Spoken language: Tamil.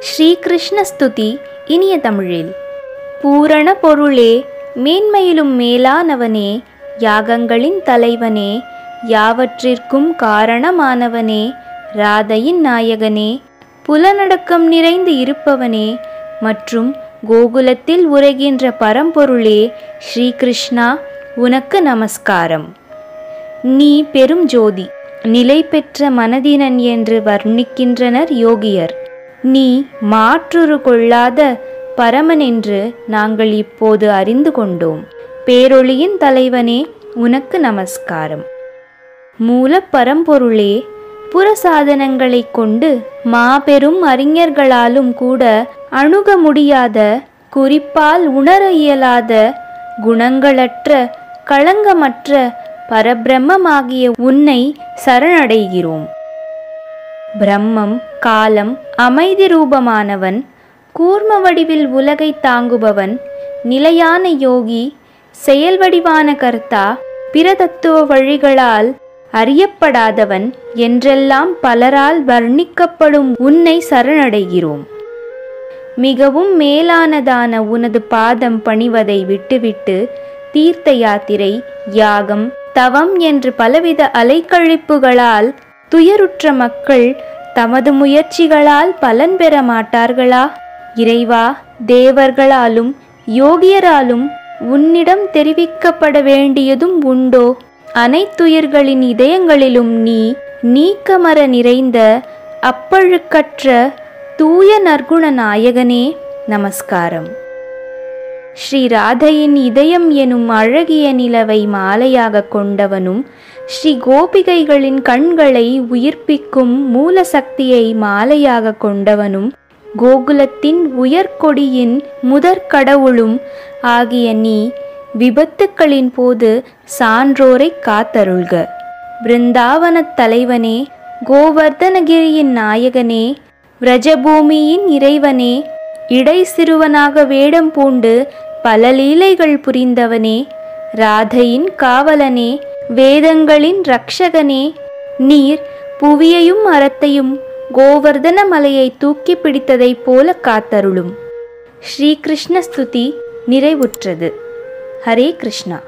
ஸ்ரீகிருஷ்ணஸ்துதி இனிய தமிழில். பூரண பொருளே மேன்மையிலும் மேலானவனே யாகங்களின் தலைவனே யாவற்றிற்கும் காரணமானவனே ராதையின் நாயகனே புலனடக்கம் நிறைந்து இருப்பவனே மற்றும் கோகுலத்தில் உரைகின்ற பரம்பொருளே ஸ்ரீகிருஷ்ணா உனக்கு நமஸ்காரம். நீ பெரும் ஜோதி நிலை பெற்ற மனதினன் என்று வர்ணிக்கின்றனர் யோகியர். நீ மாற்றுரு கொள்ளாத பரமன் என்று நாங்கள் இப்போது அறிந்து கொண்டோம். பேரொளியின் தலைவனே உனக்கு நமஸ்காரம். மூல பரம்பொருளே புறசாதனங்களை கொண்டு மாபெரும் அறிஞர்களாலும் கூட அணுக முடியாத குறிப்பால் உணர இயலாத குணங்களற்ற களங்கமற்ற பரபிரம்மமாகிய உன்னை சரணடைகிறோம். பிரம்மம் காலம் அமைதி ரூபமானவன் கூர்ம வடிவில் உலகை தாங்குபவன் நிலையான யோகி செயல் வடிவான கர்த்தா பிரதத்துவ வழிகளால் அறியப்படாதவன் என்றெல்லாம் பலரால் வர்ணிக்கப்படும் உன்னை சரணடைகிறோம். மிகவும் மேலானதான உனது பாதம் பணிவதை விட்டுவிட்டு தீர்த்த யாத்திரை யாகம் தவம் என்று பலவித அலைக்கழிப்புகளால் துயருற்ற மக்கள் தமது முயற்சிகளால் பலன் பெற மாட்டார்களா? இறைவா தேவர்களாலும் யோகியராலும் உன்னிடம் தெரிவிக்கப்பட வேண்டியதும் உண்டோ? அனைத்துயிர்களின் இதயங்களிலும் நீ நீக்கமர நிறைந்த அப்பழுக்கற்ற தூய நற்குண நாயகனே. நமஸ்காரம். ஸ்ரீ ராதையின் இதயம் எனும் அழகிய நிலவை மாலையாக கொண்டவனும் ஸ்ரீ கோபிகைகளின் கண்களை உயிர்ப்பிக்கும் மூல சக்தியை மாலையாக கொண்டவனும் கோகுலத்தின் உயர்கொடியின் முதற் கடவுளும் ஆகிய நீ விபத்துக்களின் போது சான்றோரை காத்தருள்க. பிருந்தாவனத் தலைவனே கோவர்தனகிரியின் நாயகனே விரஜபூமியின் இறைவனே இடை சிறுவனாக வேடம் பூண்டு பல லீலைகள் புரிந்தவனே ராதையின் காவலனே வேதங்களின் ரக்ஷகனே நீர் புவியையும் மரத்தையும் கோவர்தன மலையை தூக்கி பிடித்ததைப் போல காத்தருளும். ஸ்ரீகிருஷ்ண ஸ்துதி நிறைவுற்றது. ஹரே கிருஷ்ணா.